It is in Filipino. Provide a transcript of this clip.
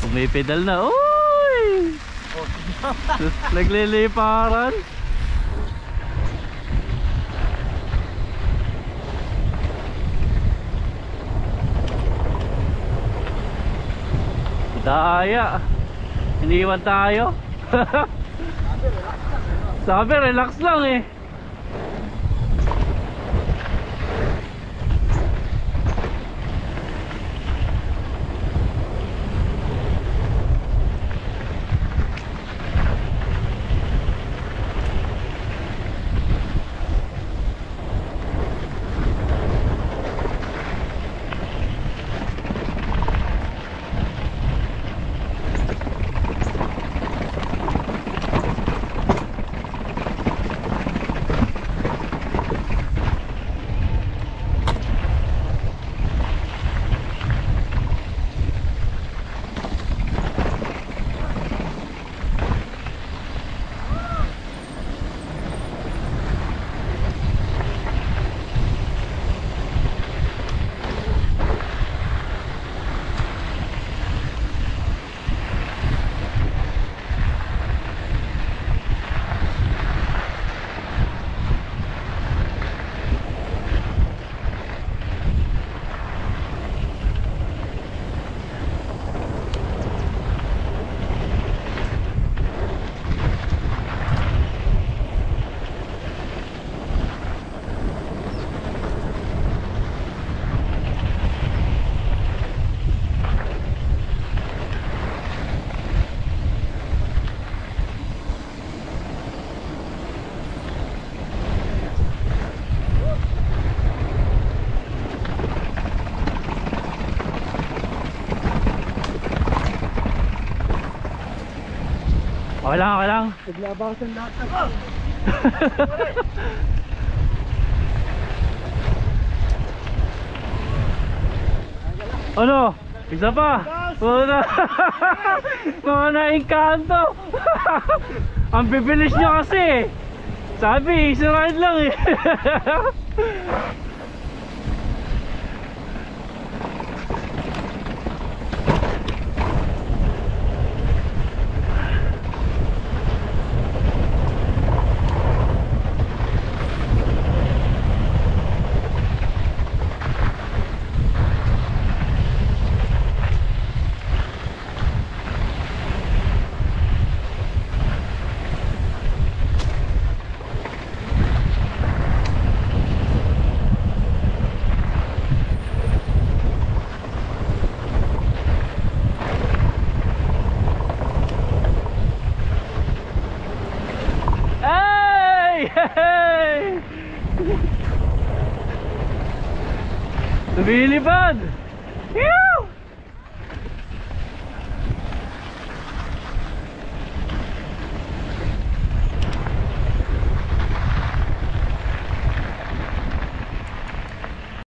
Pumipedal na. Uy! Nagliliparan. Daya. Iniwan tayo. Sabi, relax lang eh. Okay lang, okay lang. Naglabasan lahat ng... Ano? Isa pa? Mga Mga na-engkanto. Ang bibilis niya kasi. Sabi, easy ride lang eh. Tô e levando.